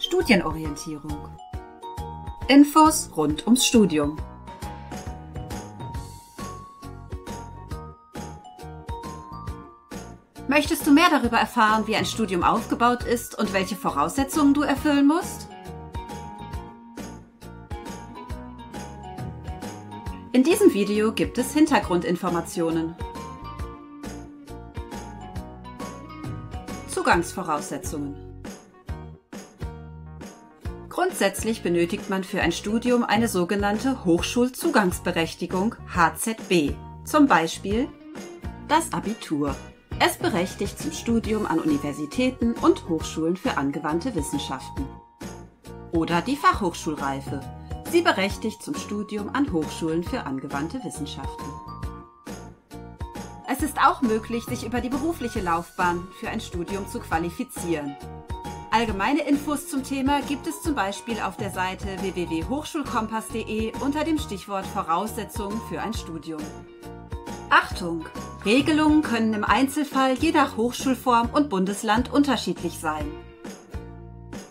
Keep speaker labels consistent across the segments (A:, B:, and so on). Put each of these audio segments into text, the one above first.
A: Studienorientierung. Infos rund ums Studium. Möchtest du mehr darüber erfahren, wie ein Studium aufgebaut ist und welche Voraussetzungen du erfüllen musst? In diesem Video gibt es Hintergrundinformationen. Zugangsvoraussetzungen. Grundsätzlich benötigt man für ein Studium eine sogenannte Hochschulzugangsberechtigung HZB, zum Beispiel das Abitur. Es berechtigt zum Studium an Universitäten und Hochschulen für angewandte Wissenschaften. Oder die Fachhochschulreife. Sie berechtigt zum Studium an Hochschulen für angewandte Wissenschaften. Es ist auch möglich, sich über die berufliche Laufbahn für ein Studium zu qualifizieren. Allgemeine Infos zum Thema gibt es zum Beispiel auf der Seite www.hochschulkompass.de unter dem Stichwort Voraussetzungen für ein Studium. Achtung! Regelungen können im Einzelfall je nach Hochschulform und Bundesland unterschiedlich sein.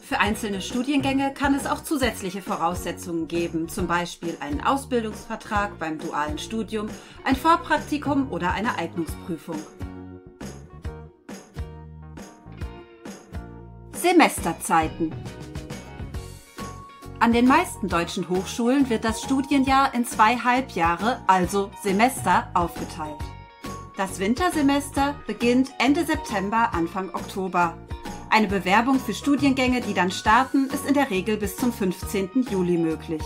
A: Für einzelne Studiengänge kann es auch zusätzliche Voraussetzungen geben, zum Beispiel einen Ausbildungsvertrag beim dualen Studium, ein Vorpraktikum oder eine Eignungsprüfung. Semesterzeiten an den meisten deutschen Hochschulen wird das Studienjahr in zwei Halbjahre, also Semester, aufgeteilt. Das Wintersemester beginnt Ende September, Anfang Oktober. Eine Bewerbung für Studiengänge, die dann starten, ist in der Regel bis zum 15. Juli möglich.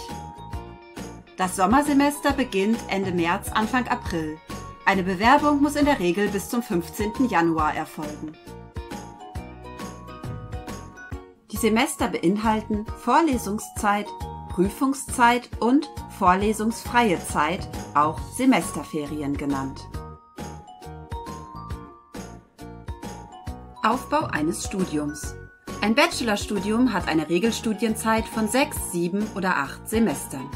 A: Das Sommersemester beginnt Ende März, Anfang April. Eine Bewerbung muss in der Regel bis zum 15. Januar erfolgen. Semester beinhalten Vorlesungszeit, Prüfungszeit und vorlesungsfreie Zeit, auch Semesterferien genannt. Aufbau eines Studiums. Ein Bachelorstudium hat eine Regelstudienzeit von sechs, sieben oder acht Semestern.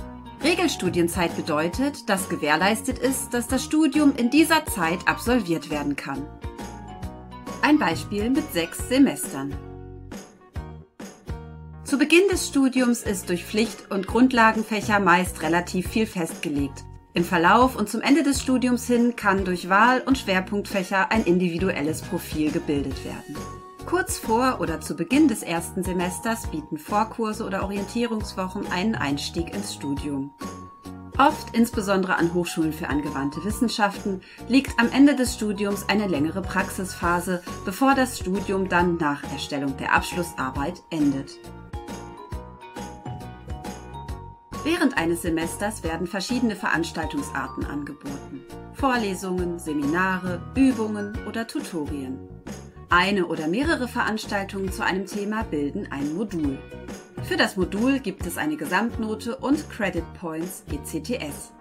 A: Regelstudienzeit bedeutet, dass gewährleistet ist, dass das Studium in dieser Zeit absolviert werden kann. Ein Beispiel mit sechs Semestern. Zu Beginn des Studiums ist durch Pflicht- und Grundlagenfächer meist relativ viel festgelegt. Im Verlauf und zum Ende des Studiums hin kann durch Wahl- und Schwerpunktfächer ein individuelles Profil gebildet werden. Kurz vor oder zu Beginn des ersten Semesters bieten Vorkurse oder Orientierungswochen einen Einstieg ins Studium. Oft, insbesondere an Hochschulen für angewandte Wissenschaften, liegt am Ende des Studiums eine längere Praxisphase, bevor das Studium dann nach Erstellung der Abschlussarbeit endet. Während eines Semesters werden verschiedene Veranstaltungsarten angeboten. Vorlesungen, Seminare, Übungen oder Tutorien. Eine oder mehrere Veranstaltungen zu einem Thema bilden ein Modul. Für das Modul gibt es eine Gesamtnote und Credit Points ECTS.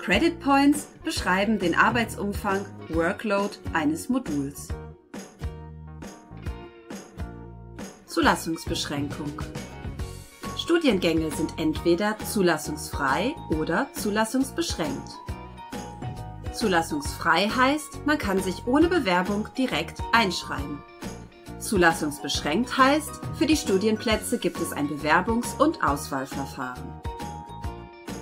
A: Credit Points beschreiben den Arbeitsumfang Workload eines Moduls. Zulassungsbeschränkung Studiengänge sind entweder zulassungsfrei oder zulassungsbeschränkt. Zulassungsfrei heißt, man kann sich ohne Bewerbung direkt einschreiben. Zulassungsbeschränkt heißt, für die Studienplätze gibt es ein Bewerbungs- und Auswahlverfahren.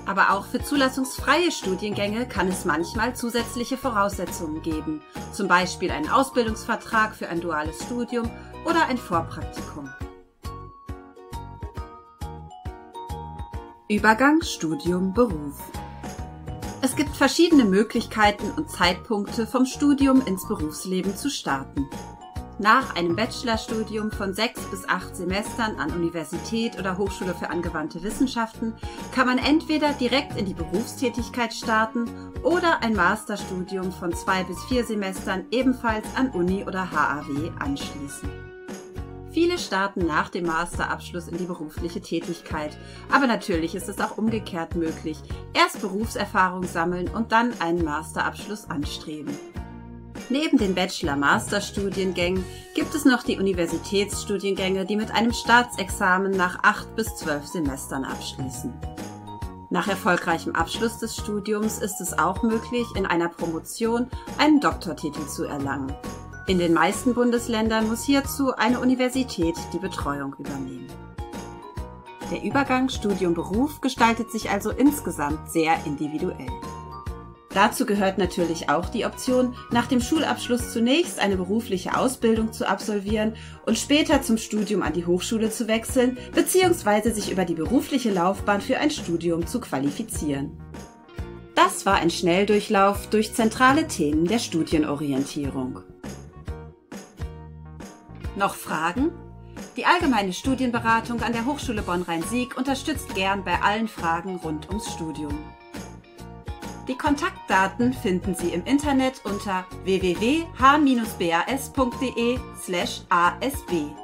A: Aber auch für zulassungsfreie Studiengänge kann es manchmal zusätzliche Voraussetzungen geben, zum Beispiel einen Ausbildungsvertrag für ein duales Studium oder ein Vorpraktikum. Übergang Studium Beruf. Es gibt verschiedene Möglichkeiten und Zeitpunkte vom Studium ins Berufsleben zu starten. Nach einem Bachelorstudium von sechs bis acht Semestern an Universität oder Hochschule für angewandte Wissenschaften kann man entweder direkt in die Berufstätigkeit starten oder ein Masterstudium von zwei bis vier Semestern ebenfalls an Uni oder HAW anschließen. Viele starten nach dem Masterabschluss in die berufliche Tätigkeit. Aber natürlich ist es auch umgekehrt möglich. Erst Berufserfahrung sammeln und dann einen Masterabschluss anstreben. Neben den Bachelor-Master-Studiengängen gibt es noch die Universitätsstudiengänge, die mit einem Staatsexamen nach acht bis zwölf Semestern abschließen. Nach erfolgreichem Abschluss des Studiums ist es auch möglich, in einer Promotion einen Doktortitel zu erlangen. In den meisten Bundesländern muss hierzu eine Universität die Betreuung übernehmen. Der Übergang Studium-Beruf gestaltet sich also insgesamt sehr individuell. Dazu gehört natürlich auch die Option, nach dem Schulabschluss zunächst eine berufliche Ausbildung zu absolvieren und später zum Studium an die Hochschule zu wechseln bzw. sich über die berufliche Laufbahn für ein Studium zu qualifizieren. Das war ein Schnelldurchlauf durch zentrale Themen der Studienorientierung. Noch Fragen? Die allgemeine Studienberatung an der Hochschule Bonn-Rhein-Sieg unterstützt gern bei allen Fragen rund ums Studium. Die Kontaktdaten finden Sie im Internet unter www.h-bas.de/asb.